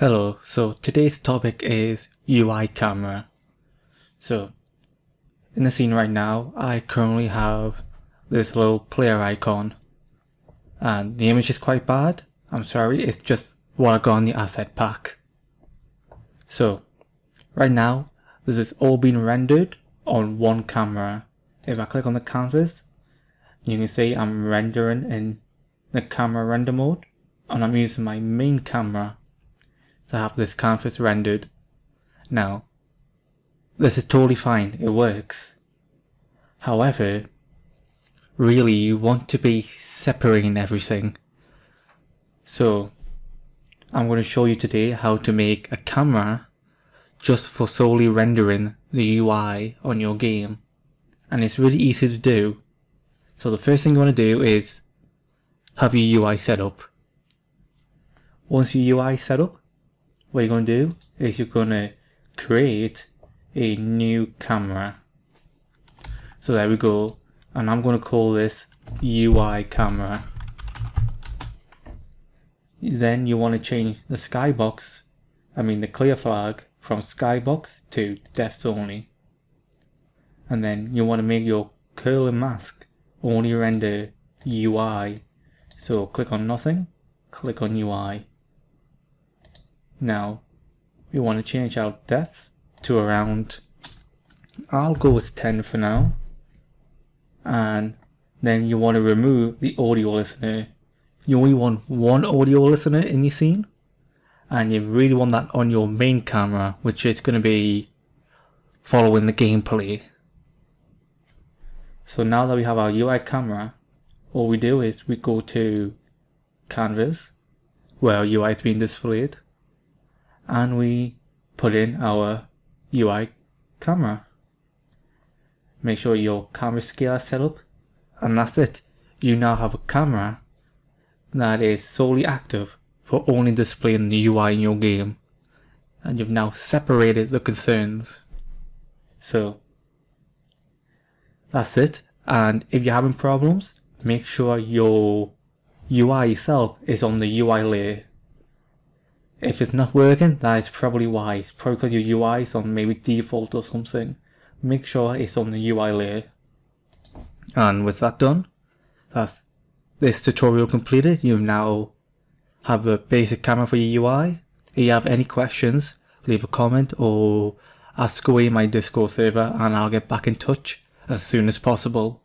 Hello, so today's topic is UI camera. So, in the scene right now, I currently have this little player icon. And the image is quite bad. I'm sorry, it's just what I got on the asset pack. So, right now, this is all being rendered on one camera. If I click on the canvas, you can see I'm rendering in the camera render mode. And I'm using my main camera to have this canvas rendered. Now, this is totally fine, it works. However, really you want to be separating everything. So, I'm going to show you today how to make a camera just for solely rendering the UI on your game. And it's really easy to do. So the first thing you want to do is have your UI set up. Once your UI is set up, what you're going to do is you're going to create a new camera. So there we go. And I'm going to call this UI camera. Then you want to change the skybox, I mean the clear flag from skybox to depth only. And then you want to make your culling mask only render UI. So click on nothing, click on UI. Now, we want to change our depth to around, I'll go with 10 for now. And then you want to remove the audio listener. You only want one audio listener in your scene. And you really want that on your main camera, which is going to be following the gameplay. So now that we have our UI camera, all we do is we go to canvas, where UI is being displayed and we put in our UI camera. Make sure your camera scale is set up and that's it. You now have a camera that is solely active for only displaying the UI in your game and you've now separated the concerns. So that's it and if you're having problems make sure your UI itself is on the UI layer if it's not working, that is probably why. It's probably because your UI is on maybe default or something. Make sure it's on the UI layer. And with that done, that's this tutorial completed. You now have a basic camera for your UI. If you have any questions, leave a comment or ask away my Discord server and I'll get back in touch as soon as possible.